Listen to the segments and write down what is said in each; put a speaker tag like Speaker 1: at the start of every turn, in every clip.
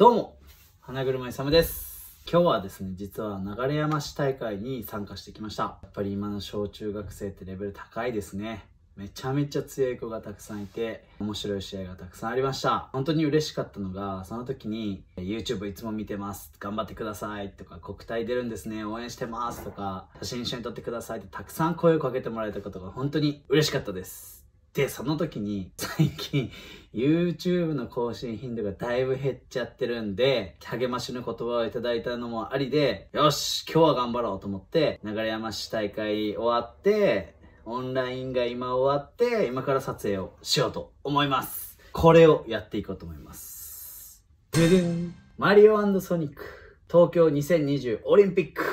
Speaker 1: どうも、花車勇です。今日はですね、実は流山市大会に参加してきました。やっぱり今の小中学生ってレベル高いですね。めちゃめちゃ強い子がたくさんいて、面白い試合がたくさんありました。本当に嬉しかったのが、その時に YouTube いつも見てます。頑張ってくださいとか、国体出るんですね。応援してますとか、写真一緒に撮ってくださいってたくさん声をかけてもらえたことが本当に嬉しかったです。で、その時に 最近 YouTube の更新頻度がだいぶ減っちゃってるんで、励ましの言葉をいただいたのもありで、よし今日は頑張ろうと思って、流山市大会終わって、オンラインが今終わって、今から撮影をしようと思います。これをやっていこうと思います。ででんマリオソニック東京2020オリンピック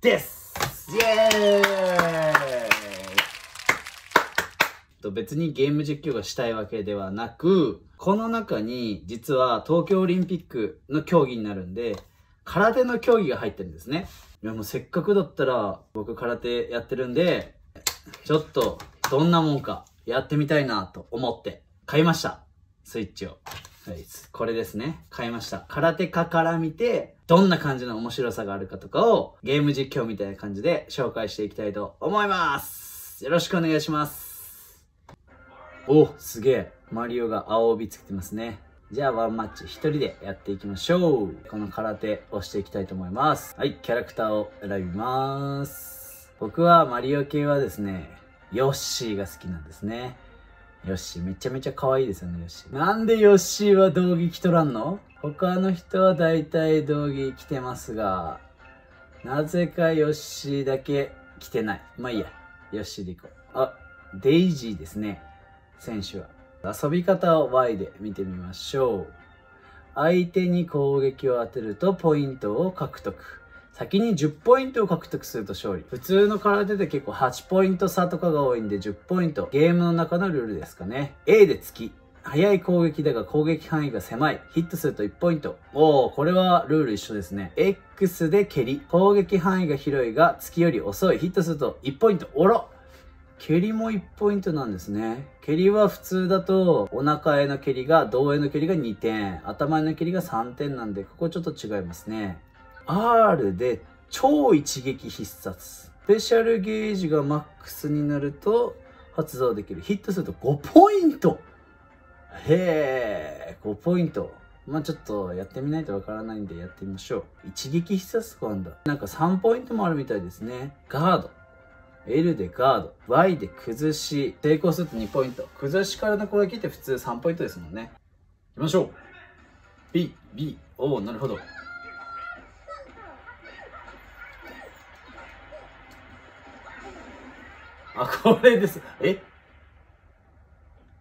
Speaker 1: ですイエーイと別にゲーム実況がしたいわけではなく、この中に実は東京オリンピックの競技になるんで、空手の競技が入ってるんですね。いやもうせっかくだったら僕空手やってるんで、ちょっとどんなもんかやってみたいなと思って買いました。スイッチを。はい、これですね。買いました。空手家から見て、どんな感じの面白さがあるかとかをゲーム実況みたいな感じで紹介していきたいと思います。よろしくお願いします。お、すげえ。マリオが青帯つけてますね。じゃあワンマッチ一人でやっていきましょう。この空手をしていきたいと思います。はい、キャラクターを選びます。僕はマリオ系はですね、ヨッシーが好きなんですね。ヨッシーめちゃめちゃ可愛いですよね、ヨッシー。なんでヨッシーは道着着とらんの？他の人は大体道着着てますが、なぜかヨッシーだけ着てない。まあいいや。ヨッシーでいこう。あ、デイジーですね。選手は。遊び方を Y で見てみましょう。相手に攻撃を当てるとポイントを獲得。先に10ポイントを獲得すると勝利。普通の空手で結構8ポイント差とかが多いんで10ポイント。ゲームの中のルールですかね。A で突き。速い攻撃だが攻撃範囲が狭い。ヒットすると1ポイント。おー、これはルール一緒ですね。X で蹴り。攻撃範囲が広いが突きより遅い。ヒットすると1ポイント。おろ蹴りも1ポイントなんですね。蹴りは普通だと、お腹への蹴りが、胴への蹴りが2点、頭への蹴りが3点なんで、ここちょっと違いますね。R で超一撃必殺。スペシャルゲージがマックスになると発動できる。ヒットすると5ポイントへー、5ポイント。まあちょっとやってみないとわからないんでやってみましょう。一撃必殺とかあるんだ。なんか3ポイントもあるみたいですね。ガード。L でガード。Y で崩し。成功すると2ポイント。崩しからの攻撃って普通3ポイントですもんね。行きましょう。B、B、O、なるほど。あ、これです。え？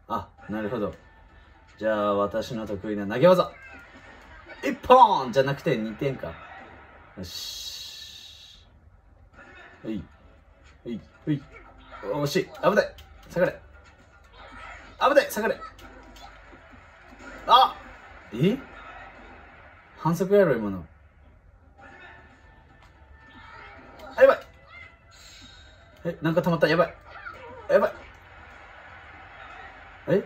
Speaker 1: あ、なるほど。じゃあ、私の得意な投げ技。一本じゃなくて2点か。よし。はい。はい。はい。惜しい。危ない。下がれ。危ない。下がれ。あえ？反則やろ、今の。あ、やばい。え、なんか溜まった。やばい。やばい。え？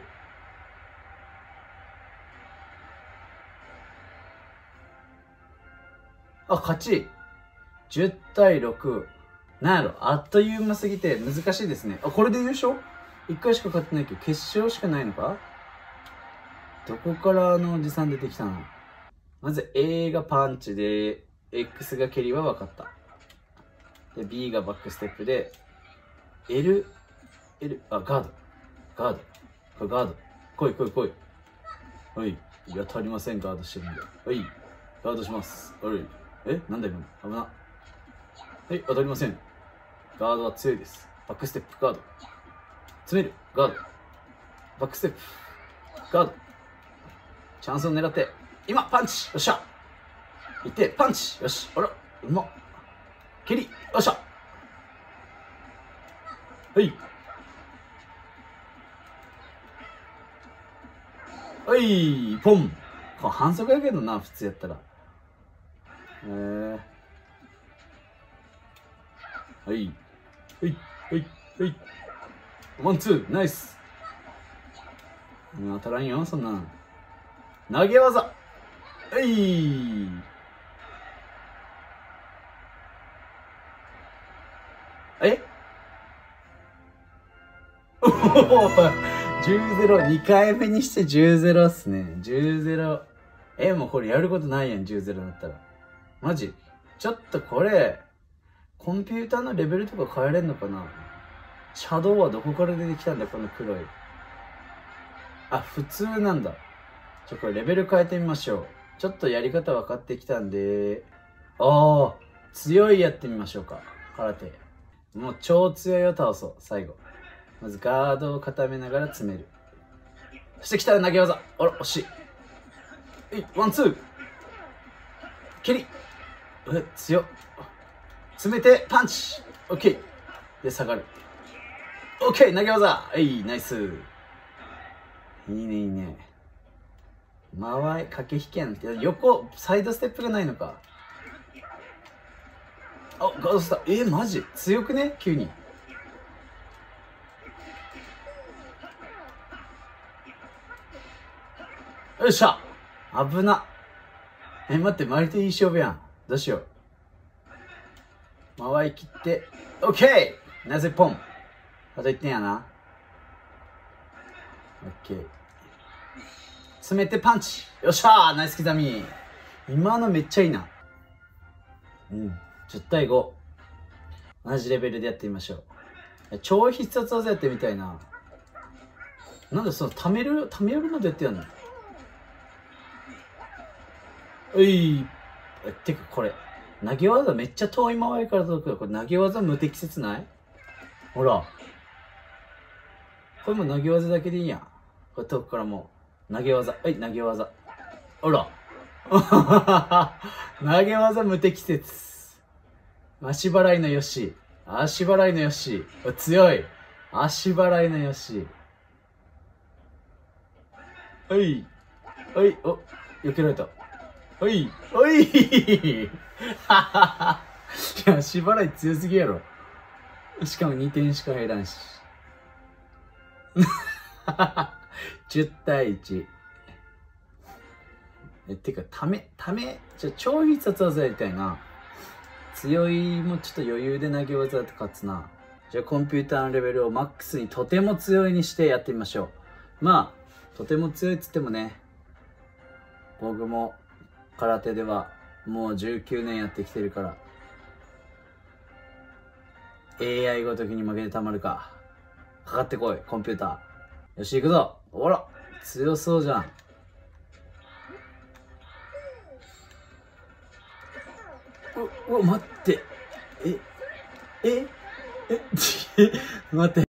Speaker 1: あ、勝ち。10対6。なんやろ、あっという間すぎて難しいですね。あ、これで優勝 ?1 回しか勝ってないけど、決勝しかないのか？どこからあのおじさん出てきたの？まず A がパンチで、X が蹴りは分かった。で、B がバックステップで、L、L、あ、ガード。ガード。これガード。来い来い来い。はい。いや、足りません、ガードしてるんで。はい。ガードします。はい。え？なんだ今の？危な。はい、当たりません。ガードは強いです。バックステップ、ガード。詰める、ガード。バックステップ、ガード。チャンスを狙って、今、パンチ。よっしゃ。いって、パンチ。よし。あら、うま蹴り。よっしゃ。はい。はい。ポン。これ反則やけどな、普通やったら。えー、はい。はい。はい。はい。ワン、ツー、ナイス。うん当たらんよ、そんなん。投げ技はいえ？おお10-0、2回目にして10-0っすね。10-0。え、もうこれやることないやん、10-0だったら。マジ？ちょっとこれ、コンピューターのレベルとか変えれんのかな？シャドウはどこから出てきたんだ、この黒い。あ、普通なんだ。ちょ、これレベル変えてみましょう。ちょっとやり方分かってきたんで、ああ、強いやってみましょうか。空手。もう超強いを倒そう、最後。まずガードを固めながら詰める。そして来たら投げ技。あら、惜しい。えい、ワン、ツー。蹴り。え、強っ。詰めて、パンチ。オッケー。で、下がる。オッケー、投げ技。えい、ナイス。いいね、いいね。回い、駆け引きやん。横、サイドステップがないのか。あ、ガードスター。え、マジ？強くね？急に。よっしゃ危な。え、待って、周りといい勝負やん。どうしよう。回り切って、オッケーなぜポンあと1点やな。オッケー。詰めてパンチよっしゃーナイス刻み今のめっちゃいいな。うん。10対5。同じレベルでやってみましょう。超必殺技やってみたいな。なんでその、貯める、貯めるのどうやってやんの?うい、てかこれ、投げ技めっちゃ遠い回りから届くよこれ投げ技無適切ない？ほら。これも投げ技だけでいいやん。これ遠くからもう、投げ技。はい、投げ技。ほら。投げ技無適切。足払いのよし。足払いのよし。強い。足払いのよし。はい。はい。お、避けられた。おいおい いや、しばらく強すぎやろ。しかも2点しか入らんし。10対1。え、てか、ため、ため、じゃ、超必殺技やりたいな。強いもちょっと余裕で投げ技で勝つな。じゃあ、コンピューターのレベルをマックスにとても強いにしてやってみましょう。まあ、とても強いっつってもね、僕も空手ではもう19年やってきてるから AI ごときに負けてたまるか。かかってこいコンピューター。よし行くぞ。ほら強そうじゃん。うわ待って。えええ 待って。